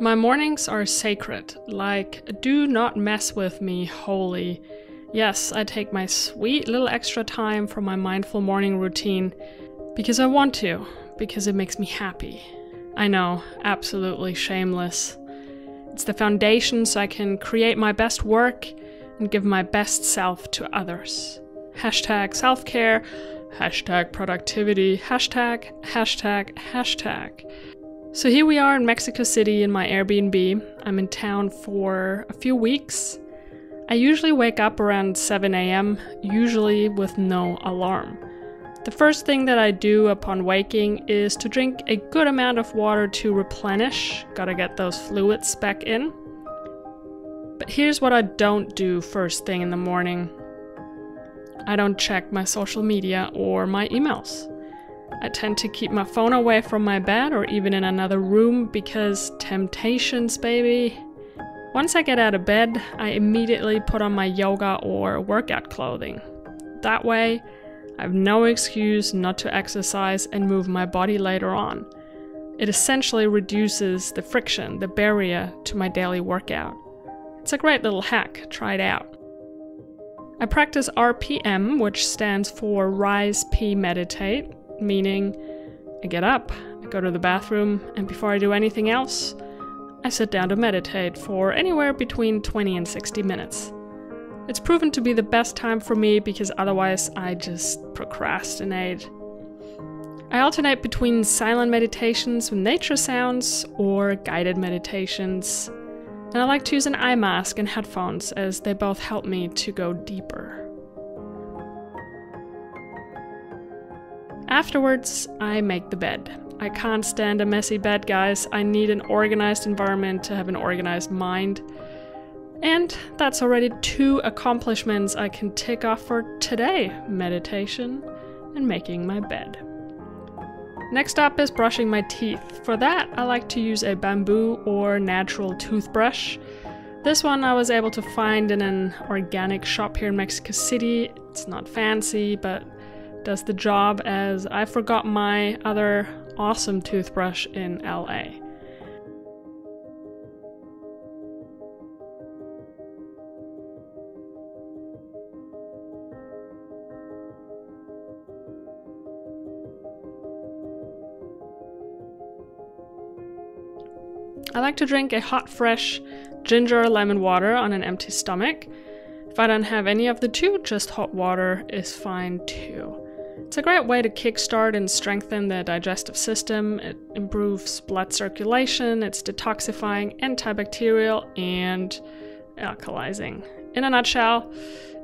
My mornings are sacred, like, do not mess with me, holy. Yes, I take my sweet little extra time for my mindful morning routine because I want to, because it makes me happy. I know, absolutely shameless. It's the foundation so I can create my best work and give my best self to others. Hashtag self care, hashtag productivity, hashtag, hashtag, hashtag. So here we are in Mexico City in my Airbnb. I'm in town for a few weeks. I usually wake up around 7 a.m., usually with no alarm. The first thing that I do upon waking is to drink a good amount of water to replenish. Gotta get those fluids back in. But here's what I don't do first thing in the morning I don't check my social media or my emails. I tend to keep my phone away from my bed or even in another room because temptations, baby. Once I get out of bed, I immediately put on my yoga or workout clothing. That way, I have no excuse not to exercise and move my body later on. It essentially reduces the friction, the barrier to my daily workout. It's a great little hack, try it out. I practice RPM, which stands for Rise P Meditate, meaning I get up, I go to the bathroom, and before I do anything else, I sit down to meditate for anywhere between 20 and 60 minutes. It's proven to be the best time for me because otherwise I just procrastinate. I alternate between silent meditations with nature sounds or guided meditations. And I like to use an eye mask and headphones as they both help me to go deeper. Afterwards, I make the bed. I can't stand a messy bed, guys. I need an organized environment to have an organized mind. And that's already two accomplishments I can tick off for today meditation and making my bed. Next up is brushing my teeth. For that, I like to use a bamboo or natural toothbrush. This one I was able to find in an organic shop here in Mexico City. It's not fancy, but does the job as I forgot my other awesome toothbrush in LA. I like to drink a hot, fresh ginger lemon water on an empty stomach. If I don't have any of the two, just hot water is fine too. It's a great way to kickstart and strengthen the digestive system. It improves blood circulation, it's detoxifying, antibacterial, and alkalizing. In a nutshell,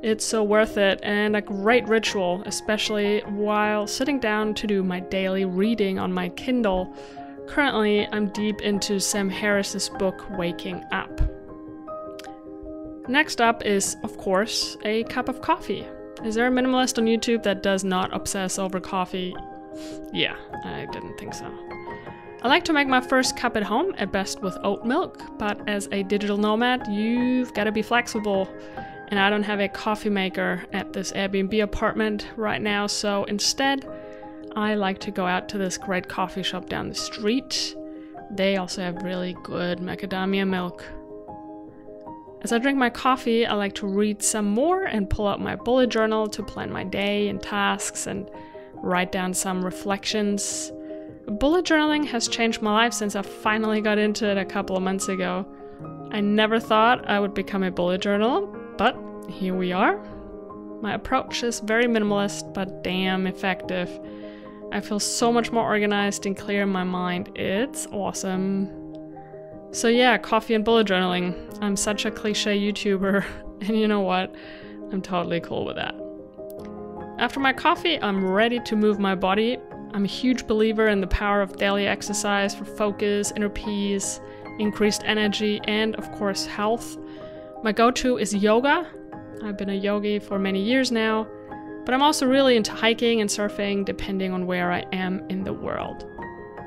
it's so worth it and a great ritual, especially while sitting down to do my daily reading on my Kindle Currently, I'm deep into Sam Harris's book Waking Up. Next up is, of course, a cup of coffee. Is there a minimalist on YouTube that does not obsess over coffee? Yeah, I didn't think so. I like to make my first cup at home, at best with oat milk, but as a digital nomad, you've got to be flexible. And I don't have a coffee maker at this Airbnb apartment right now, so instead, I like to go out to this great coffee shop down the street. They also have really good macadamia milk. As I drink my coffee, I like to read some more and pull out my bullet journal to plan my day and tasks and write down some reflections. Bullet journaling has changed my life since I finally got into it a couple of months ago. I never thought I would become a bullet journal, but here we are. My approach is very minimalist, but damn effective. I feel so much more organized and clear in my mind. It's awesome. So yeah, coffee and bullet journaling. I'm such a cliche YouTuber, and you know what? I'm totally cool with that. After my coffee, I'm ready to move my body. I'm a huge believer in the power of daily exercise for focus, inner peace, increased energy, and of course, health. My go to is yoga. I've been a yogi for many years now. But I'm also really into hiking and surfing depending on where I am in the world.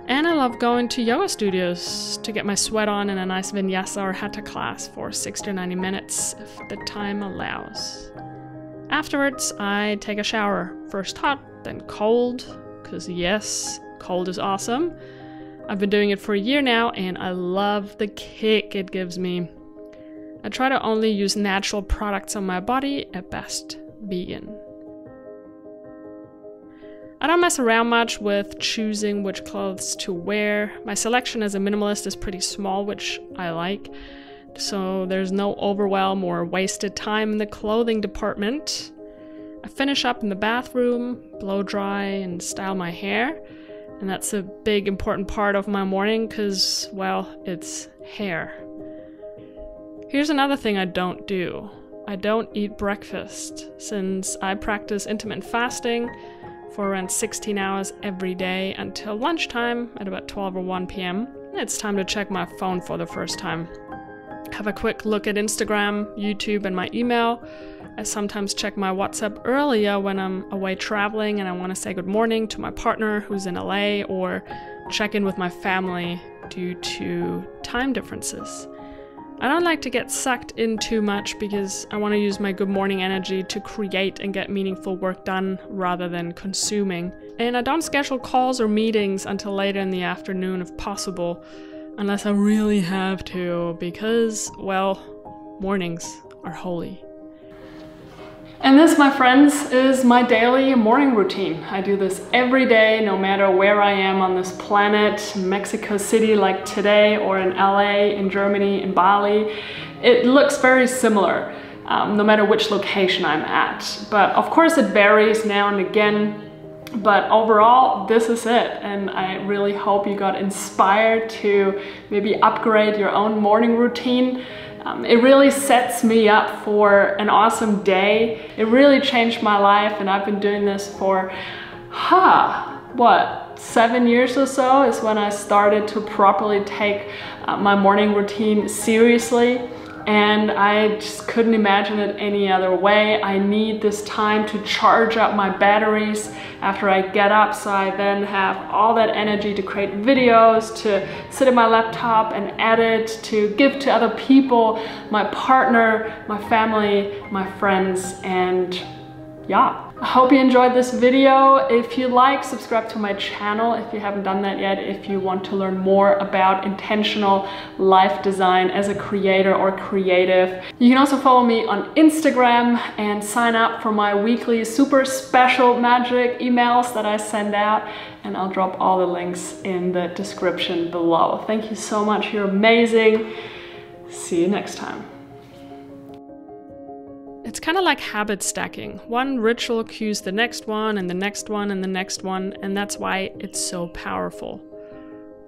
And I love going to yoga studios to get my sweat on in a nice vinyasa or hatha class for 60 or 90 minutes if the time allows. Afterwards, I take a shower, first hot, then cold, because yes, cold is awesome. I've been doing it for a year now and I love the kick it gives me. I try to only use natural products on my body, at best vegan. I don't mess around much with choosing which clothes to wear. My selection as a minimalist is pretty small, which I like. So there's no overwhelm or wasted time in the clothing department. I finish up in the bathroom, blow dry, and style my hair. And that's a big important part of my morning because, well, it's hair. Here's another thing I don't do I don't eat breakfast since I practice intermittent fasting for around 16 hours every day until lunchtime at about 12 or 1 p.m. It's time to check my phone for the first time. Have a quick look at Instagram, YouTube, and my email. I sometimes check my WhatsApp earlier when I'm away traveling and I want to say good morning to my partner who's in LA or check in with my family due to time differences. I don't like to get sucked in too much because I want to use my good morning energy to create and get meaningful work done rather than consuming. And I don't schedule calls or meetings until later in the afternoon if possible, unless I really have to, because, well, mornings are holy. And this, my friends, is my daily morning routine. I do this every day, no matter where I am on this planet, Mexico City like today, or in LA, in Germany, in Bali. It looks very similar, um, no matter which location I'm at. But of course it varies now and again, but overall, this is it. And I really hope you got inspired to maybe upgrade your own morning routine. Um, it really sets me up for an awesome day. It really changed my life and I've been doing this for, huh, what, seven years or so is when I started to properly take uh, my morning routine seriously and I just couldn't imagine it any other way. I need this time to charge up my batteries after I get up so I then have all that energy to create videos, to sit at my laptop and edit, to give to other people, my partner, my family, my friends, and yeah. I hope you enjoyed this video. If you like, subscribe to my channel if you haven't done that yet. If you want to learn more about intentional life design as a creator or creative. You can also follow me on Instagram and sign up for my weekly super special magic emails that I send out. And I'll drop all the links in the description below. Thank you so much. You're amazing. See you next time. It's kind of like habit stacking. One ritual cues the next one, and the next one, and the next one, and that's why it's so powerful.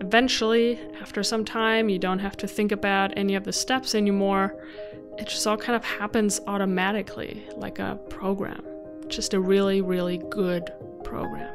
Eventually, after some time, you don't have to think about any of the steps anymore. It just all kind of happens automatically, like a program. Just a really, really good program.